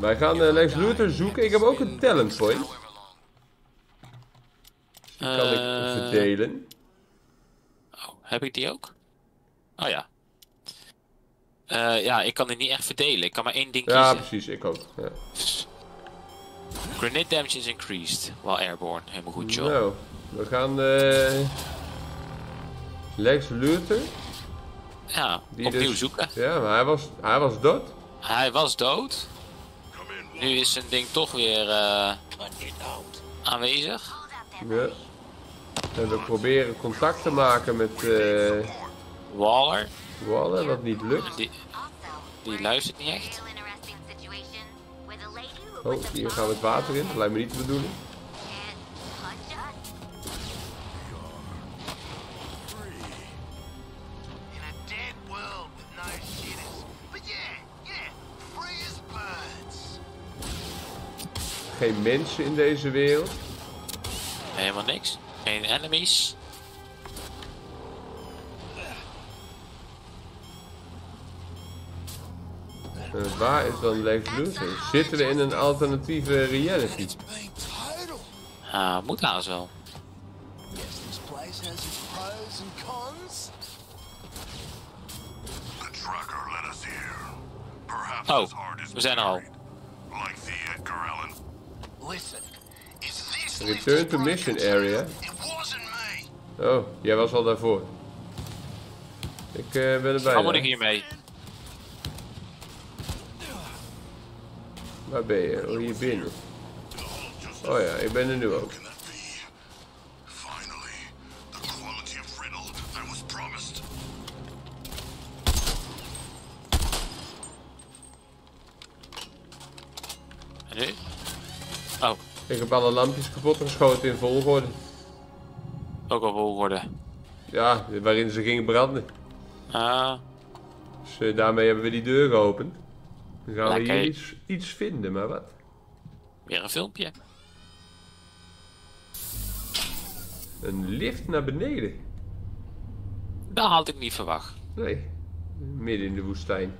Wij gaan uh, Lex Luthor zoeken. Ik heb ook een talent point. Die kan ik Eh, verdelen. Oh, heb ik die ook? Oh ja. Eh, ja, ik kan die niet echt verdelen. Ik kan maar één ding Ja, kiezen. precies. Ik ook. Ja. Grenade damage is increased while airborne. Helemaal goed, joh. Nou, we gaan eh Lex Luthor. Ja, Die opnieuw dus- zoeken. Ja, maar hij was, hij was dood. Hij was dood. Nu is zijn ding toch weer eh, aanwezig. Ja. En we proberen contact te maken met eh Waller, Waller, wat niet lukt. die, die luistert niet echt. Oh, hier gaan we het water in. Dat lijkt me niet de bedoeling. Geen mensen in deze wereld. Helemaal niks. Geen enemies. En waar is dan Lex Luthor? Zitten we in een alternatieve reality? Ah, moet haast wel. Oh, we zijn er al. buried, Like the Edgar Allan. Listen, is this Return to mission area. It wasn't me. Oh, jij was al daarvoor. Ik eh, ben erbij. Wat moet ik hiermee? Waar ben je? Oh, hier binnen. Oh ja, ik ben er nu ook. Ik heb alle lampjes kapot geschoten in volgorde. ook al volgorde. Ja, waarin ze gingen branden. Ah, Dus eh, daarmee hebben we die deur geopend. Dan gaan we hier iets, iets vinden, maar wat? weer een filmpje. Een lift naar beneden. Dat had ik niet verwacht. Nee, midden in de woestijn.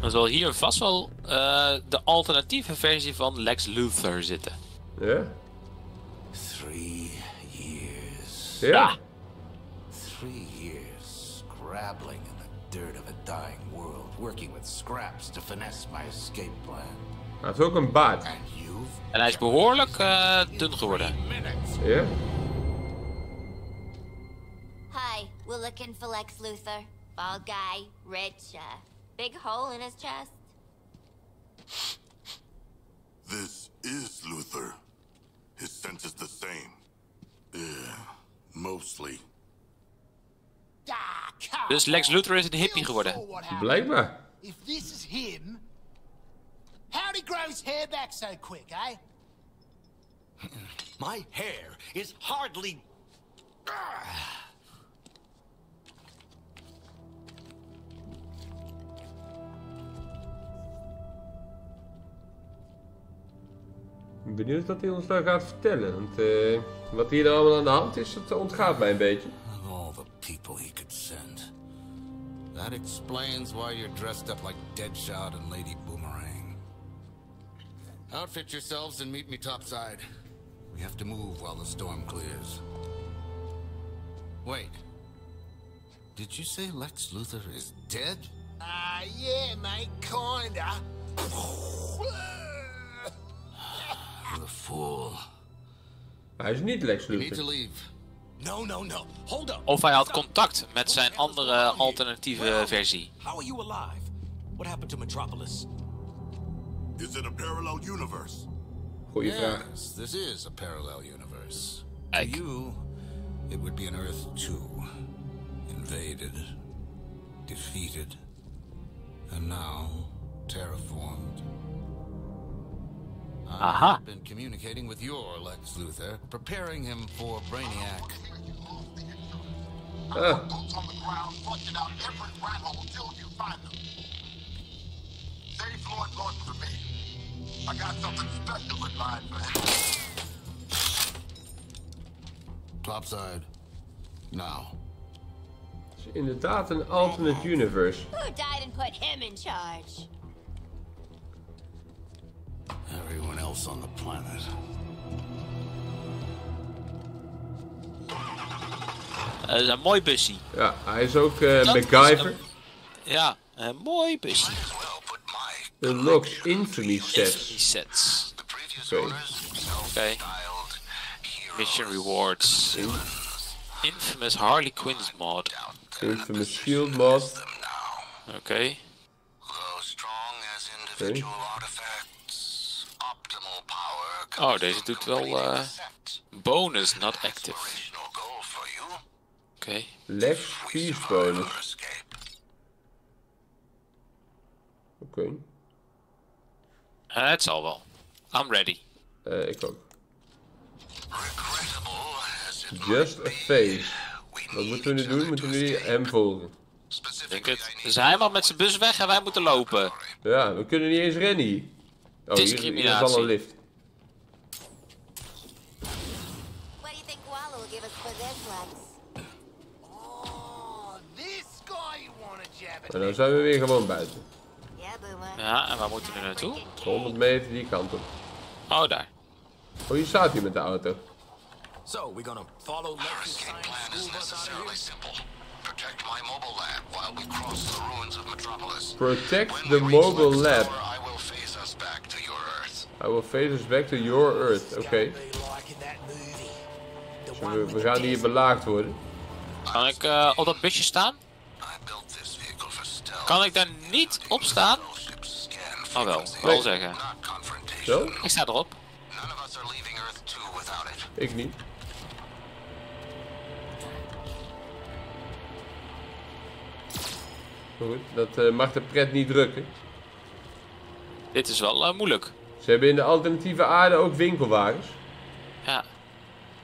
Dan zal hier vast wel eh, de alternatieve versie van Lex Luthor zitten. Ja? Three years. Ja. Ja. Three years scrabbling in the dirt of a dying world, working with scraps to finesse my escape plan. Hij heeft ook een baard. En hij is behoorlijk eh, dun geworden. Ja? Hi, we're looking for Lex Luthor. Bald guy, red shirt, big hole in his chest. This is Luther. His scent is the same. Yeah, mostly. Ah, come Dus Lex on. Luthor is een hippie Feel geworden. for what happened. Blijkbaar. If this is him, how'd he grow his hair back so quick, eh? My hair is hardly. Benieuwd wat hij ons daar gaat vertellen. Want eh, wat hier nou allemaal aan de hand is, dat ontgaat mij een beetje. Of all the people he could send. That explains why you're dressed up like Deadshot and Lady Boomerang. Outfit yourselves and meet me topside. We have to move while the storm clears. Wait. Did you say Lex Luthor is dead? Ah, yeah, mate, kinda. Fool. Hij is niet Lex We need to Luthor. leave. No, no, no. Hold up. Of hij had contact met zijn andere alternatieve versie. How are you alive? What happened to Metropolis? Is it a parallel universe? Goeie vraag. Yes, this is a parallel universe. To you, it would be an Earth 2. Invaded, defeated, and now terraformed. Uh-huh. Aha. I've been communicating with your Lex Luthor, preparing him for Brainiac. Boots on the ground, flushing out every rat hole till you find them. Save Floyd Gordon for me. I got something special in mind for him. Topside. Now. inderdaad een alternate universe. Who died and put him in charge? Everyone else on the planet. Dat is een mooi busje. Ja, hij is ook eh, Dat is MacGyver. een- Ja, een mooi busje. My Unlocks Infamy sets. sets. the previous Oké. self-styled heroes. Mission rewards. Infamous Harley Quinn's mod. Infamous Shield mod. Oké. Though strong as individual artifacts, optimal power Oh, deze doet wel eh, bonus, not active. Oké. Lex Peace bonus. Or escape. Oké. Eh, Het zal wel. I'm ready. Eh, ik ook. Just a face. Wat moeten we nu doen? Moeten we nu hem volgen? Denk het. Dus hij mag met zijn bus weg en wij moeten lopen. Ja, we kunnen niet eens rennen. Oh, hier, hier is Discriminatie. al een lift. What do you think Walla will give us for this, Lex? Oh, this guy you want to jab at? En dan zijn we weer gewoon buiten. Ja, en waar moeten we naartoe? 100 meter die kant op. Oh, daar. Oh, hier staat hij met de auto. So, we gonna follow Lex's plan is necessarily simple. Protect my mobile lab while we cross the ruins of Metropolis. Protect the mobile lab. I will phase us back to your Earth. I will phase us back to your Earth. Oké. One we, gaan hier belaagd worden. Kan ik eh, op dat busje staan? Kan ik daar niet op staan? Oh wel, wil zeggen. Zo? Ik sta erop. None of us are leaving Earth 2 without it. Ik niet. Goed, dat eh, mag de pret niet drukken. Dit is wel eh, moeilijk. Ze hebben in de alternatieve aarde ook winkelwagens. Ja.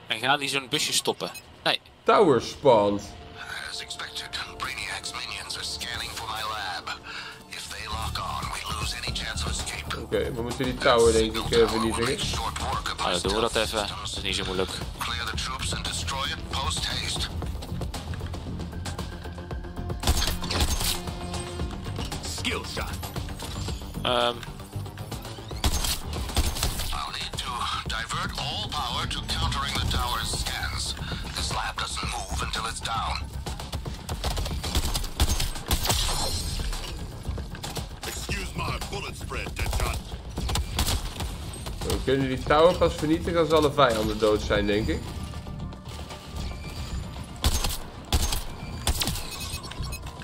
En gaan die zo'n busje stoppen? Nee. Tower spawned. As expected, of escape. Oké, we moeten die tower denk ik eh, vernietigen. Short work of Nou, our dan doen we dat even. Dat is niet zo moeilijk. Clear the troops and destroy it post. Skill shot. Ehm, I'll need to divert all power to countering the tower's scans. This lab doesn't move until it's down. We kunnen die tower pas vernietigen als alle vijanden dood zijn, denk ik.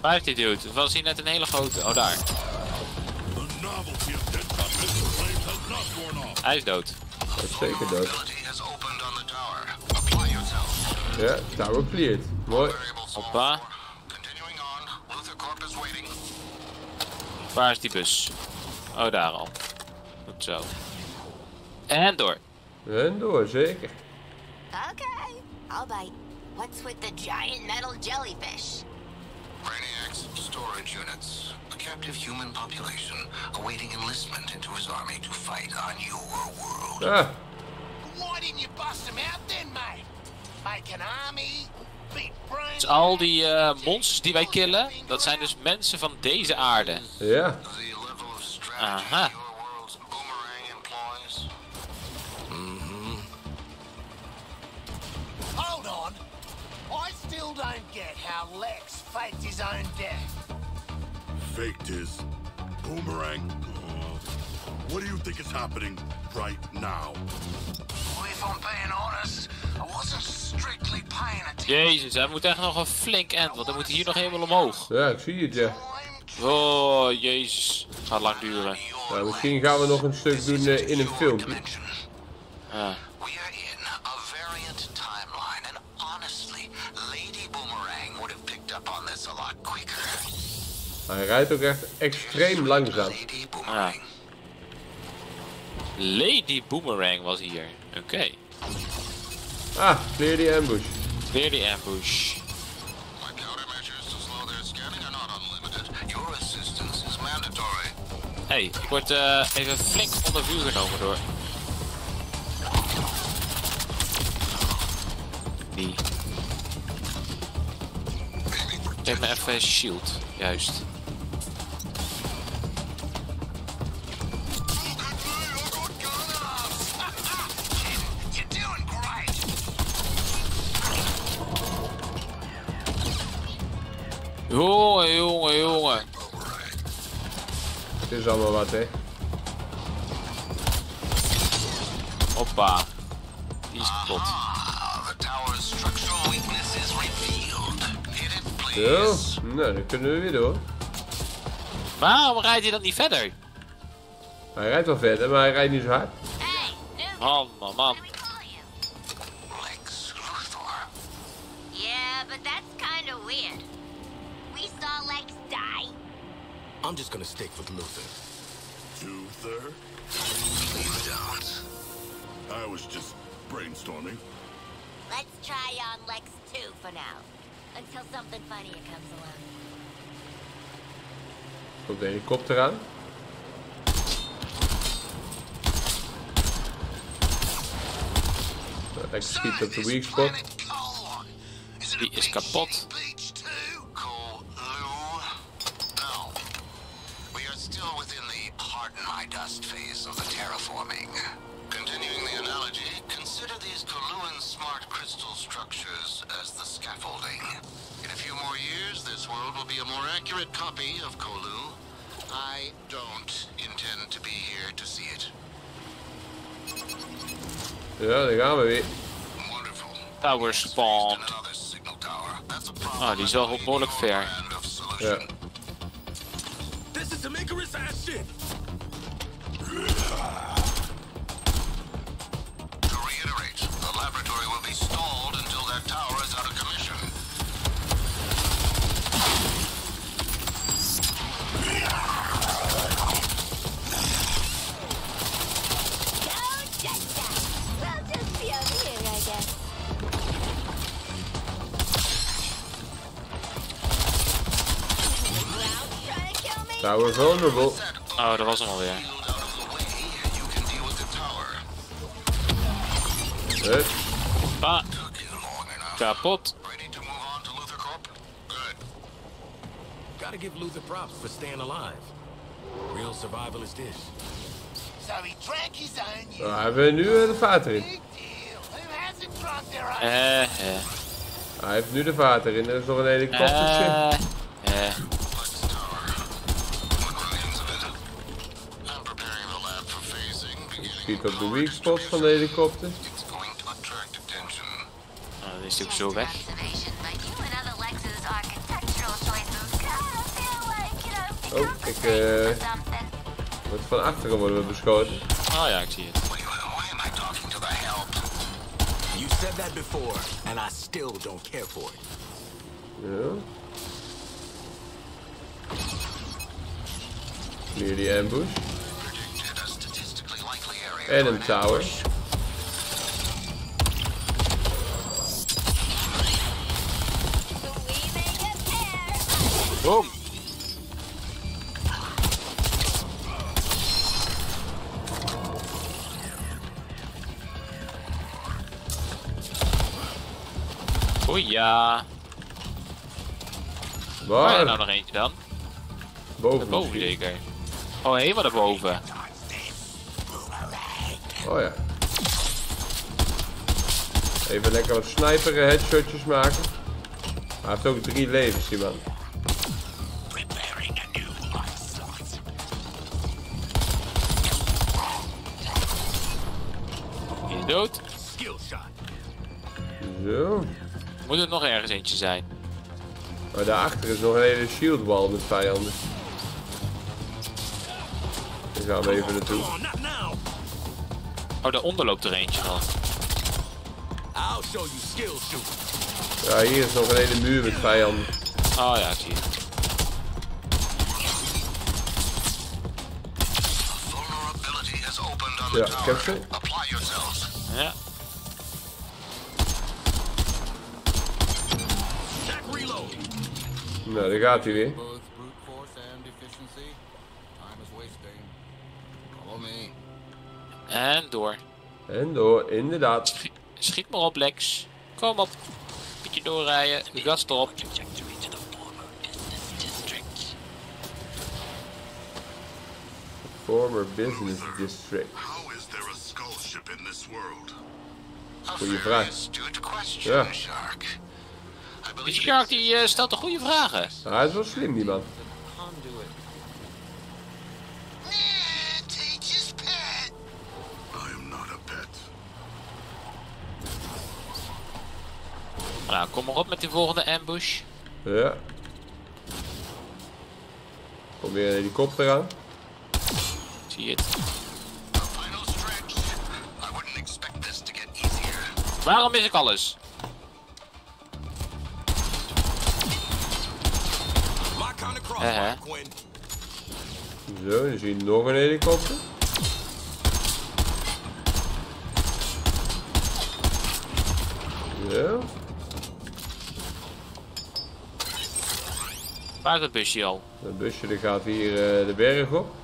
waar heeft die dude? Was hier net een hele grote? Oh, daar. Hij is dood. Dat is zeker dood. Ja, tower cleared. Mooi. Hoppa. four. Continuing on. Luther Corp is waiting. Waar is die bus? Oh, daar al. Goed zo. En door. En door, zeker. Okay, I'll bite. What's with the giant metal jellyfish? Brainiac's storage units. A captive human population awaiting enlistment into his army to fight on your world. Ah, Why didn't you bust them out then, mate? Make an army. Dus al die eh, monsters die wij killen, dat zijn dus mensen van deze aarde. ja. Aha. employs. Hold on. I still don't get how Lex faked his own death. Faked his boomerang. Uh, what do you think is happening right now? Well, if I'm being honest, Jezus, hij moet echt nog een flink end, want hij moet hier nog helemaal omhoog. Ja, ik zie het, ja. Oh, jezus. Gaat lang duren. Misschien gaan we nog een stuk doen eh, in een filmpje. Ja. Hij rijdt ook echt extreem langzaam. Lady Boomerang was hier. Oké. Ah, clear the ambush. Weer die ambush. My countermeasures to slow their scanning are not unlimited. Your assistance is mandatory. hey, ik word eh, even flink onder vuur genomen door. Die. Geef me even shield. Juist. Jongen, jongen, jongen. Het is allemaal wat, hè. Hoppa. Die is kapot. Ah, Zo. Nou, dan kunnen we weer door. Waarom rijdt hij dan niet verder? Hij rijdt wel verder, maar hij rijdt niet zo hard. Man, man, man. Yeah, but that's kind of weird. We saw Lex die. I'm just gonna stick with Luther. Luther? Please don't. I was just brainstorming. Let's try on Lex 2 for now. Until something funnier comes along. Komt de helikopter aan. Hij schiet op de weak spot. Planet Cole. Is it a Die is kapot. Harden my dust phase of the terraforming. Continuing the analogy, consider these Coluan smart crystal structures as the scaffolding. In a few more years, this world will be a more accurate copy of Kolu. I don't intend to be here to see it. Ja, daar gaan we weer. Wonderful. Tower spawned. Another signal tower. That's a problem. Ah, die is wel behoorlijk ver. End of solution. Ja. Tower vulnerable. Oh, dat was hem alweer. Hup. Enough. kapot. Gotta give Luther props for staying alive. Real survival is this. Urine. hebben we nu eh, de their own? Eh, eh. Hij heeft nu de vaart erin. Er is nog een helikoptertje. Eh, Schiet op de weak spot van de helikopter. Oh, dan is hij ook zo weg. Oh, ik, eh, or something. Wordt van achteren worden we beschoten. Oh ja, ik zie het. Wait, why am I talking to the help? You said that before, and I still don't care for it. Ja. Clear die ambush. En een tower. Boom. Oei ja. Waar Waar? er nou nog eentje dan? Boven. Misschien. zeker. Oh, helemaal daarboven. Oh ja. Even lekker wat sniper headshotjes maken. Hij heeft ook drie levens, die man. Preparing a new onslaught. Die is dood. Skill shot. Zo. Moet er nog ergens eentje zijn. Maar daarachter is nog een hele shield wall met vijanden. Daar gaan we even naartoe. Oh, daaronder loopt er eentje nog. I'll show you skill shoot. Ja, hier is nog een hele muur met vijanden. Oh ja, ik zie het. Vulnerability has opened on the Ja, ik heb ze. Ja. Nou, daar gaat hij weer. Both brute force and efficiency. Time is wasting. Follow me. En door. En door, inderdaad. Schiet, schiet maar op, Lex. Kom op. Beetje doorrijden. De gas erop. Former business district. How is there a skull ship in this world? Goeie vraag. Ja. Die Shark die eh, stelt de goede vragen. Hij is wel slim, die man. Nou, kom maar op met die volgende ambush. Ja. Kom weer een helikopter aan. Zie je het? Waarom mis ik alles? Crossfire, Quinn. Zo, dan zie je nog een helikopter. Zo. Waar is dat busje al? Dat busje die gaat hier eh, de berg op.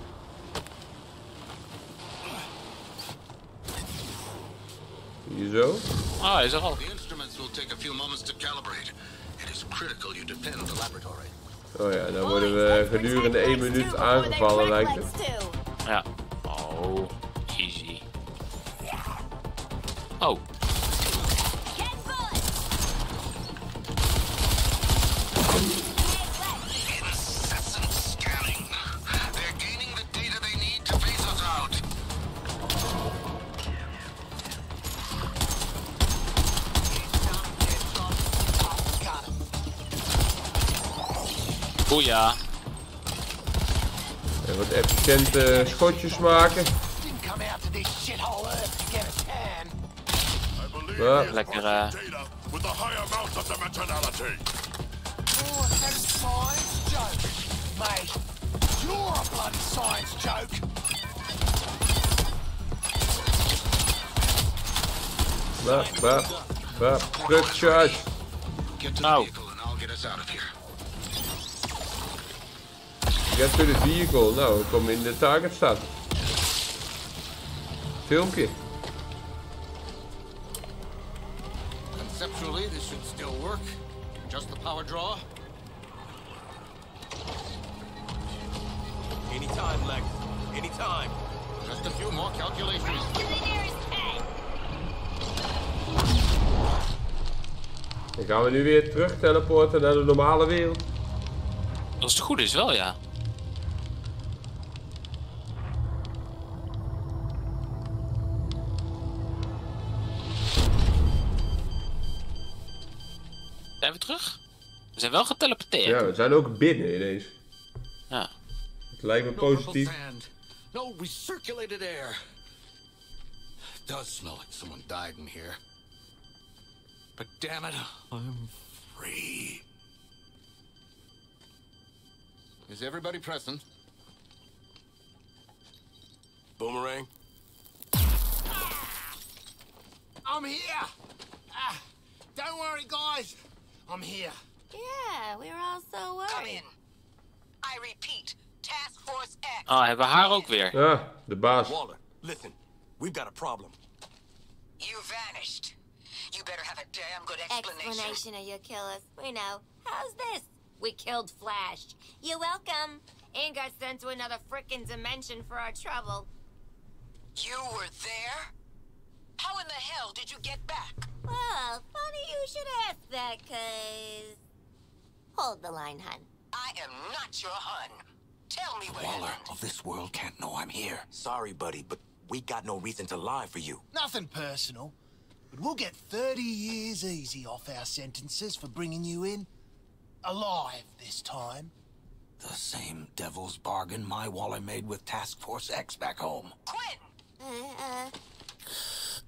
Hier zo. Ah, hij is er al. The instruments will take a few moments to calibrate. It is critical you defend the laboratory. Oh ja, dan worden we gedurende 1 minuut aangevallen lijkt het. Ja. Oh, easy. Oh, a science joke. Mate, you're a bloody science joke. Bap, bap, bap. Druk charge. Get to Nou. the vehicle and I'll get to the vehicle. Nou, ik kom in de target. Filmpje. Conceptually, this should still work. Just the power draw. Anytime, Lex. Anytime. Just a few more calculations. Dan gaan we nu weer terug teleporten naar de normale wereld. Als het goed is wel, ja. Zijn we terug? We zijn wel geteleporteerd. Ja, we zijn ook binnen ineens. Ja. Het lijkt me positief. No recirculated air. It does smell like someone died in here. But damn it, I'm free. Is everybody present? Boomerang. I'm here. Ah, don't worry, guys. I'm here. Yeah, we were all so worried. Come in. I repeat, Task Force X. Ah, hebben we haar ook weer. Ja, de baas. Waller, listen. We've got a problem. You vanished. You better have a damn good explanation. Explanation of you kill us. We know. How's this? We killed Flash. You're welcome. And got sent to another frickin' dimension for our trouble. You were there? How in the hell did you get back? Well, funny you should ask that, cause... Hold the line, hun. I am not your hun. Tell me what Waller of this world can't know I'm here. Sorry, buddy, but we got no reason to lie for you. Nothing personal. But we'll get 30 years easy off our sentences for bringing you in. Alive this time. The same devil's bargain my Waller made with Task Force X back home. Quinn! Uh, uh... Breaking up in tunnel.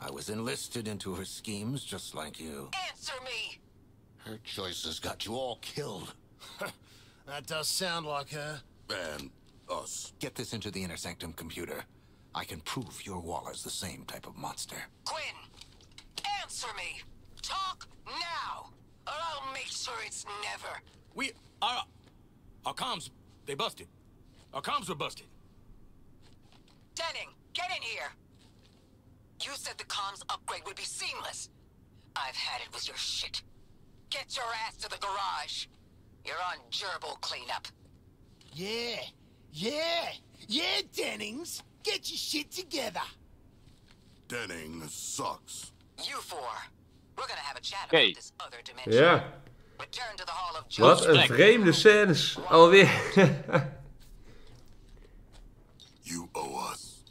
I was enlisted into her schemes just like you. Answer me! Her choices got you all killed. That does sound like her. And us. Get this into the Inner Sanctum computer. I can prove your Waller's the same type of monster. Quinn! Answer me! Talk now! Or I'll make sure it's never. We our our comms they busted. Our comms were busted. Denning, get in here! You said the comms upgrade would be seamless. I've had it with your shit. Get your ass to the garage. You're on gerbil cleanup. Yeah, yeah, yeah, Dennings. Get your shit together. Denning sucks. You four. We're gonna have a chat Okay. about this other dimension. Ja, Return to the Hall of wat Justice. een vreemde scènes. Alweer. You owe us.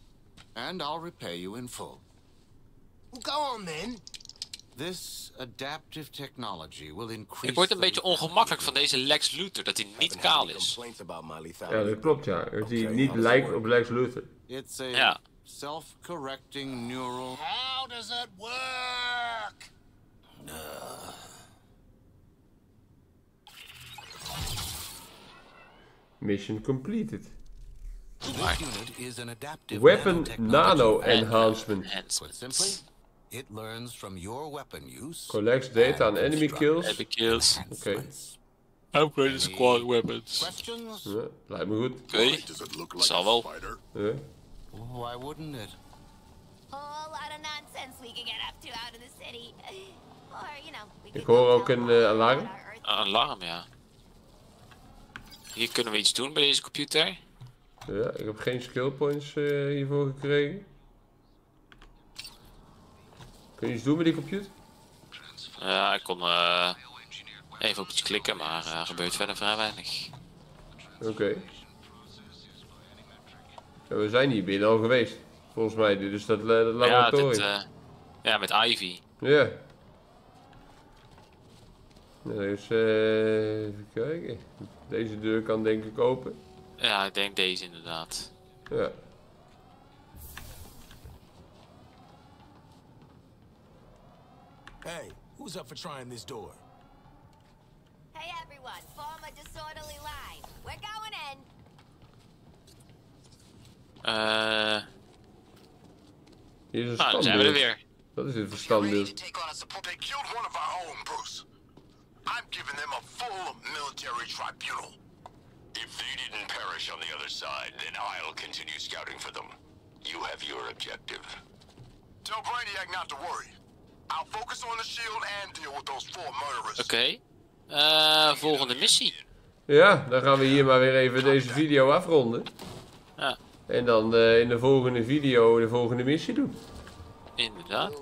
And I'll repay you in full. Well, go on then. This adaptive technology will increase. Ik word een the beetje ongemakkelijk van deze Lex Luthor, dat hij niet kaal is. Complaints about my ja, dat klopt ja. Dat hij niet lijkt op Lex Luthor. It's a Ja. self-correcting neural. How does it work? Mission completed. This unit is an adaptive Weapon nano enhancement. Put simply, it learns from your weapon use. Collects data on enemy kills. Heavy kills. Oké, Upgraded squad weapons. Ja, lijkt me goed. Oké. Look like Zal wel. Ja. Why wouldn't it? Whole lot of nonsense we can get up to out in the city. Or, you know, we Ik hoor ook een eh, alarm. Een alarm, ja. Hier kunnen we iets doen bij deze computer. Ja, ik heb geen skill points eh, hiervoor gekregen. Kun je iets doen met die computer? Ja, ik kon eh, even op iets klikken, maar er gebeurt verder vrij weinig. Oké. Ja, we zijn hier binnen al geweest. Volgens mij, dit is dat, dat Ja, laboratorium. dit, eh, ja, met Ivy. Ja. Nou, dus, eh, even kijken. Deze deur kan denk ik open. Ja, ik denk deze inderdaad. Ja. Hey, who's up for trying this door? Hey everyone, form a disorderly line. We're going in. Eh, Hier is een nou, zijn we er weer. Dat is a support. They killed one of our own, Bruce. I'm giving them a full military tribunal. If they didn't perish on the other side, then I'll continue scouting for them. You have your objective. Tell Brainiac not to worry. I'll focus on the shield and deal with those four murderers. Oké. Eh, volgende missie. Ja, dan gaan we hier maar weer even deze video afronden. Ja, En dan eh, in de volgende video de volgende missie doen. inderdaad.